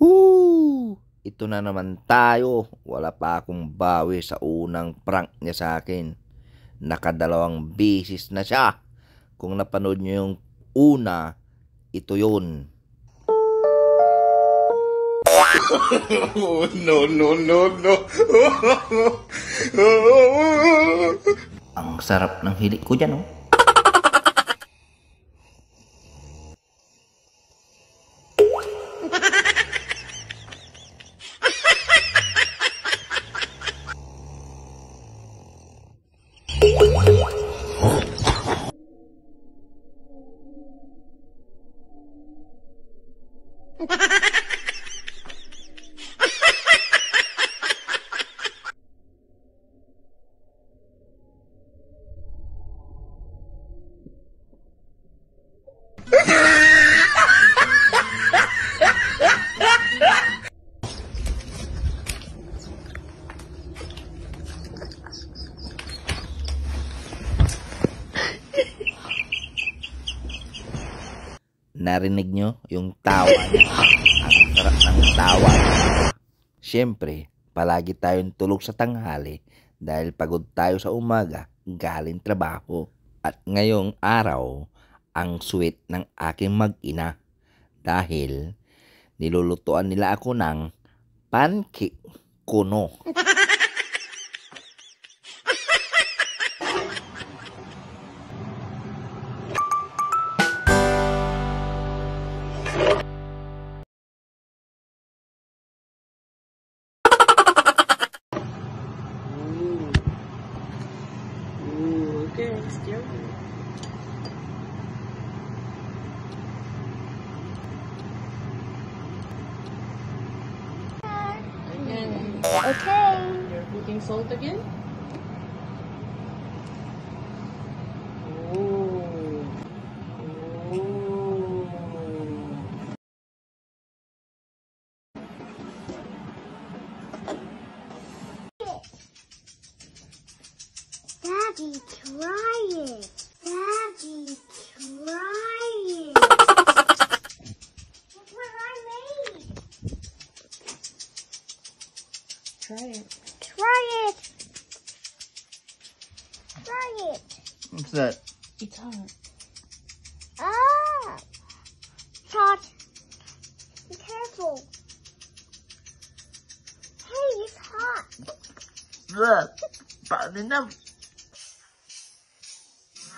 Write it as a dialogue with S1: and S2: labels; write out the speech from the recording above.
S1: Woo! Ito na naman tayo. Wala pa akong bawi sa unang prank niya sa akin. Nakadalawang bisis na siya. Kung napanood niyo yung una, ito yun.
S2: no, no, no, no.
S1: Ang sarap ng hili ko dyan, oh. Narinig nyo yung tawa niya. Ang sarap ng tawa niya. Siyempre, palagi tayong tulog sa tanghali dahil pagod tayo sa umaga galing trabaho. At ngayong araw, ang sweet ng aking mag-ina dahil nilulutuan nila ako ng pancake kuno.
S3: good. Okay. You're cooking salt again?
S4: Daddy, try it. Daddy, try it. Look what I made.
S3: Try it.
S4: Try it. Try it.
S1: What's that?
S3: It's hot.
S4: Ah. It's hot. Be careful. Hey, it's hot.
S1: Paano na?